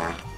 Bye.